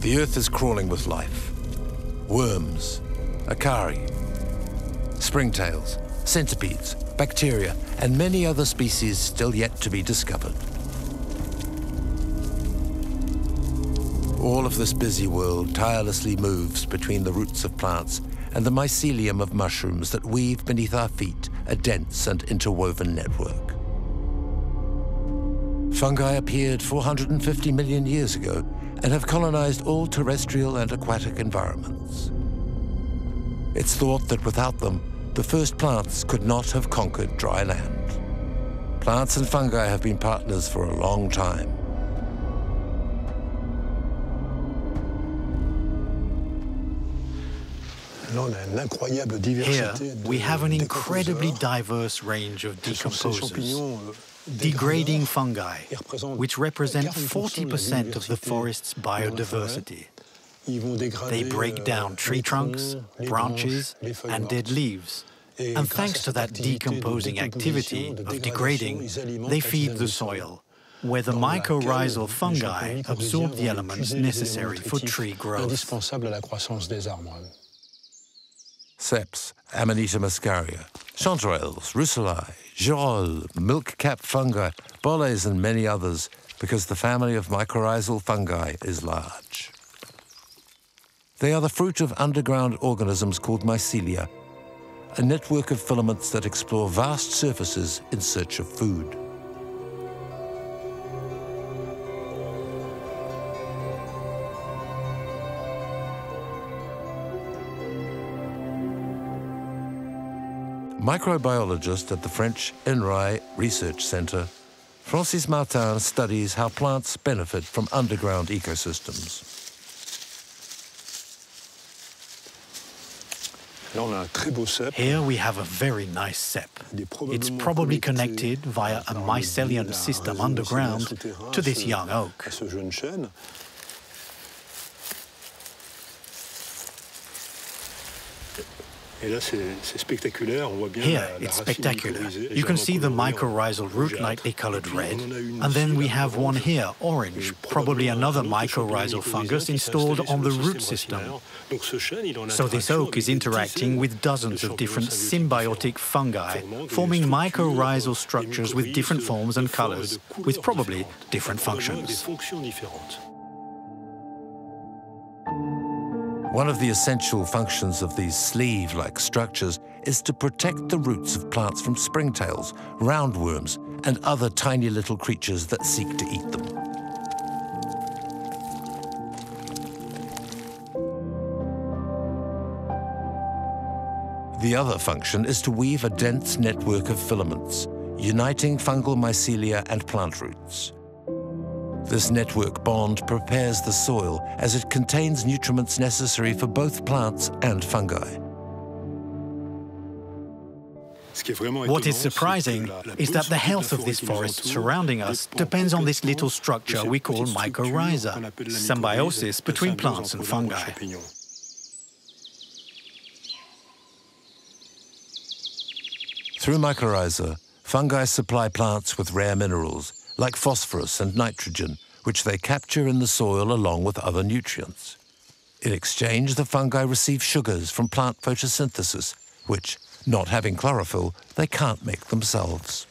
The Earth is crawling with life. Worms, acari, springtails, centipedes, bacteria, and many other species still yet to be discovered. All of this busy world tirelessly moves between the roots of plants and the mycelium of mushrooms that weave beneath our feet a dense and interwoven network. Fungi appeared 450 million years ago and have colonized all terrestrial and aquatic environments. It's thought that without them, the first plants could not have conquered dry land. Plants and fungi have been partners for a long time. Here, we have an incredibly diverse range of decomposers. euh, Degrading fungi, which represent 40% of the forest's biodiversity. They break down tree trunks, branches, and dead leaves. And thanks to that decomposing activity of degrading, they feed the soil, where the mycorrhizal fungi absorb the elements necessary for tree growth. Ceps, Amanita muscaria, chanterelles, russuli, girolles, milk-cap fungi, bolles, and many others, because the family of mycorrhizal fungi is large. They are the fruit of underground organisms called mycelia, a network of filaments that explore vast surfaces in search of food. Microbiologist at the French INRAE Research Center, Francis Martin studies how plants benefit from underground ecosystems. Là, on a un très beau cep. Here we have a very nice cep. It's probably connected via a mycelium system underground to this young oak. Here, it's spectacular. You can see the mycorrhizal root lightly colored red, on en a une and then we have one here, orange, probably another un autre champignon mycorrhizal fungus installed on the root system. racinaire. Donc, ce chêne, il est en So this oak is interacting with dozens of different symbiotic fungi, forming mycorrhizal structures with different forms and colors, with probably different functions. One of the essential functions of these sleeve-like structures is to protect the roots of plants from springtails, roundworms, and other tiny little creatures that seek to eat them. The other function is to weave a dense network of filaments, uniting fungal mycelia and plant roots. This network bond prepares the soil as it contains nutriments necessary for both plants and fungi. What is surprising is that the health of this forest surrounding us depends on this little structure we call mycorrhiza, symbiosis between plants and fungi. Through mycorrhiza, fungi supply plants with rare minerals like phosphorus and nitrogen, which they capture in the soil along with other nutrients. In exchange, the fungi receive sugars from plant photosynthesis, which, not having chlorophyll, they can't make themselves.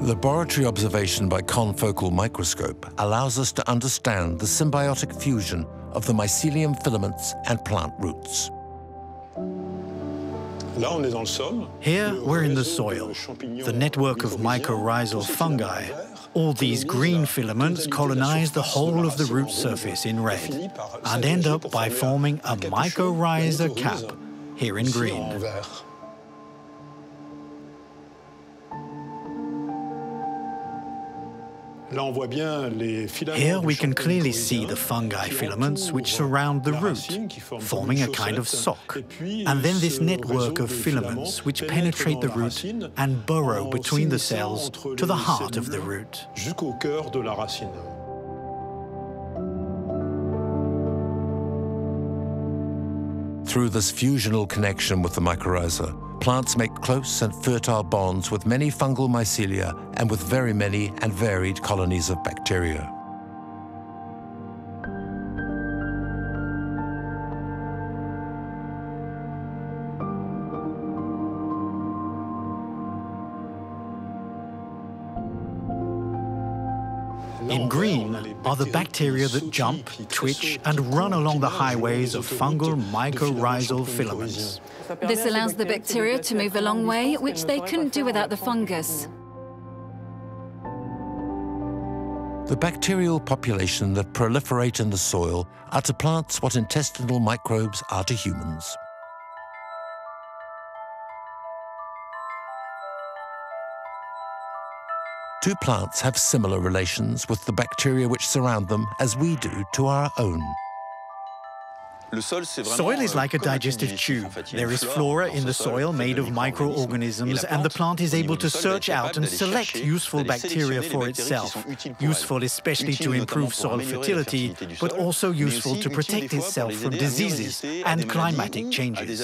Laboratory observation by confocal microscope allows us to understand the symbiotic fusion of the mycelium filaments and plant roots. Here we're in the soil, the network of mycorrhizal fungi. All these green filaments la totalité de la colonize the whole of the root surface in red and end up by forming a mycorrhiza cap, here in green. Here we can clearly see the fungi filaments which surround the root, racine qui forment forming a kind of sock. And then this network of filaments which penetrate the root and burrow between the cells to the heart of the root. Through this fusional connection with the mycorrhiza, plants make close and fertile bonds with many fungal mycelia and with very many and varied colonies of bacteria. Are the bacteria that jump, twitch, and run along the highways of fungal mycorrhizal filaments. This allows the bacteria to move a long way, which they couldn't do without the fungus. The bacterial population that proliferate in the soil are to plants what intestinal microbes are to humans. Two plants have similar relations with the bacteria which surround them as we do to our own. Soil is like a digestive tube. There is flora in the soil made of microorganisms, and the plant is able to search out and select useful bacteria for itself. Useful especially to improve soil fertility, but also useful to protect itself from diseases and climatic changes.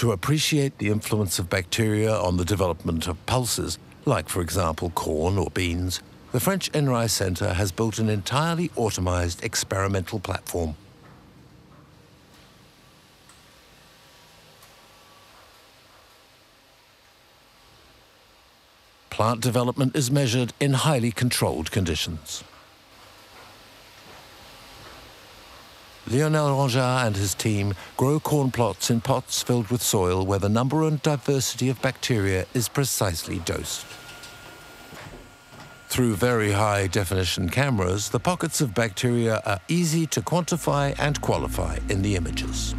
To appreciate the influence of bacteria on the development of pulses, like for example corn or beans, the French INRA Centre has built an entirely automised experimental platform. Plant development is measured in highly controlled conditions. Lionel Ranjard and his team grow corn plots in pots filled with soil where the number and diversity of bacteria is precisely dosed. Through very high definition cameras, the pockets of bacteria are easy to quantify and qualify in the images.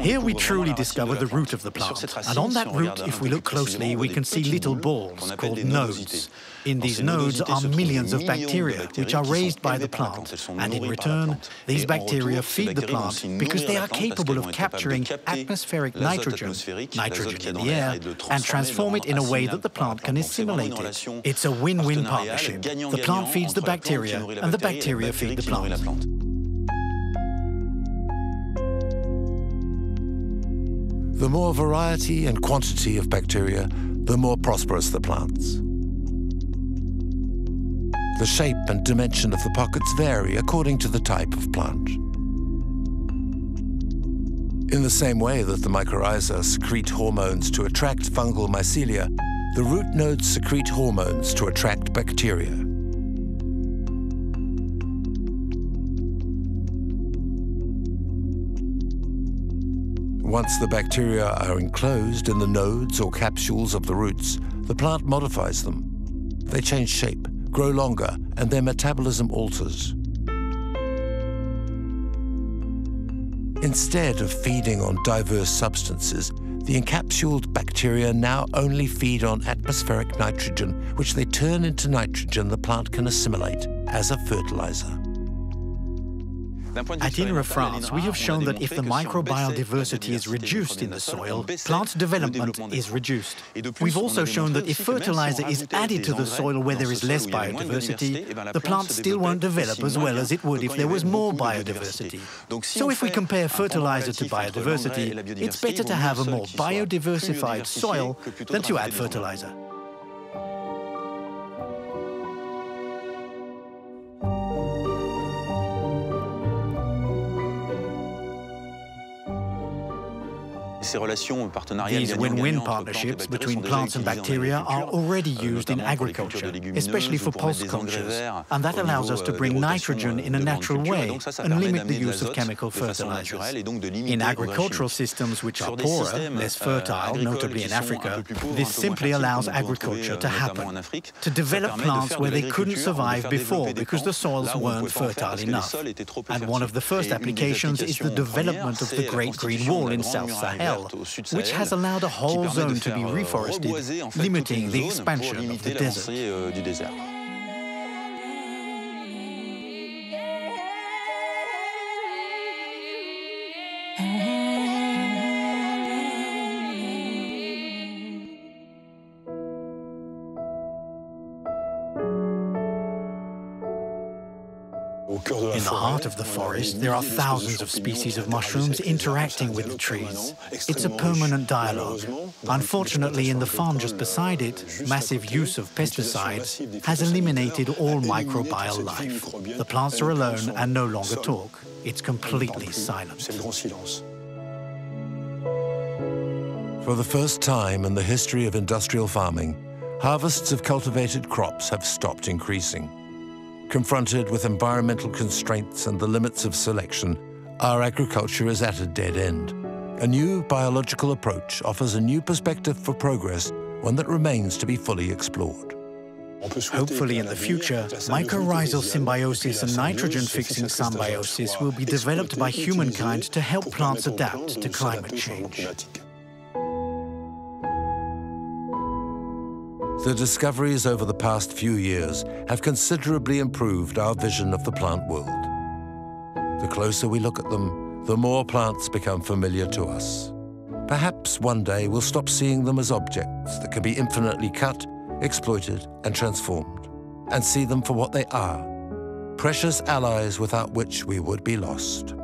Here we truly discover the root of the plant. And on that root, if we look closely, we can see little balls called nodes. In these nodes are millions of bacteria, which are raised by the plant. And in return, these bacteria feed the plant because they are capable of capturing atmospheric nitrogen, nitrogen in the air, and transform it in a way that the plant can assimilate it. It's a win-win partnership. The plant feeds the bacteria, and the bacteria feed the plant. The more variety and quantity of bacteria, the more prosperous the plants. The shape and dimension of the pockets vary according to the type of plant. In the same way that the mycorrhiza secrete hormones to attract fungal mycelia, the root nodes secrete hormones to attract bacteria. Once the bacteria are enclosed in the nodes or capsules of the roots, the plant modifies them. They change shape, grow longer, and their metabolism alters. Instead of feeding on diverse substances, the encapsulated bacteria now only feed on atmospheric nitrogen, which they turn into nitrogen the plant can assimilate as a fertilizer. At INRA France, we have shown that if the microbial diversity is reduced in the soil, plant development is reduced. We've also shown that if fertilizer is added to the soil where there is less biodiversity, the plant still won't develop as well as it would if there was more biodiversity. So if we compare fertilizer to biodiversity, it's better to have a more biodiversified soil than to add fertilizer. These win-win partnerships between plants and bacteria are already euh, used in agriculture, especially for pulse cultures, and that allows us to euh, bring nitrogen in a natural way and limit the use of chemical fertilizers. In agricultural systems which are poorer, less euh, fertile, notably in Africa, this simply allows agriculture to happen, to develop plants where they couldn't survive before because the soils weren't fertile enough. And one of the first applications is the development of the Great Green Wall in South Sahel, which has allowed a whole zone to be euh, reforested, limiting the expansion of the desert. Heart of the forest, there are thousands of species of mushrooms interacting with the trees. It's a permanent dialogue. Unfortunately, in the farm just beside it, massive use of pesticides has eliminated all microbial life. The plants are alone and no longer talk. It's completely silent. For the first time in the history of industrial farming, harvests of cultivated crops have stopped increasing. Confronted with environmental constraints and the limits of selection, our agriculture is at a dead end. A new biological approach offers a new perspective for progress, one that remains to be fully explored. Hopefully in the future, mycorrhizal symbiosis and nitrogen-fixing symbiosis will be developed by humankind to help plants adapt to climate change. The discoveries over the past few years have considerably improved our vision of the plant world. The closer we look at them, the more plants become familiar to us. Perhaps one day we'll stop seeing them as objects that can be infinitely cut, exploited, and transformed, and see them for what they are, precious allies without which we would be lost.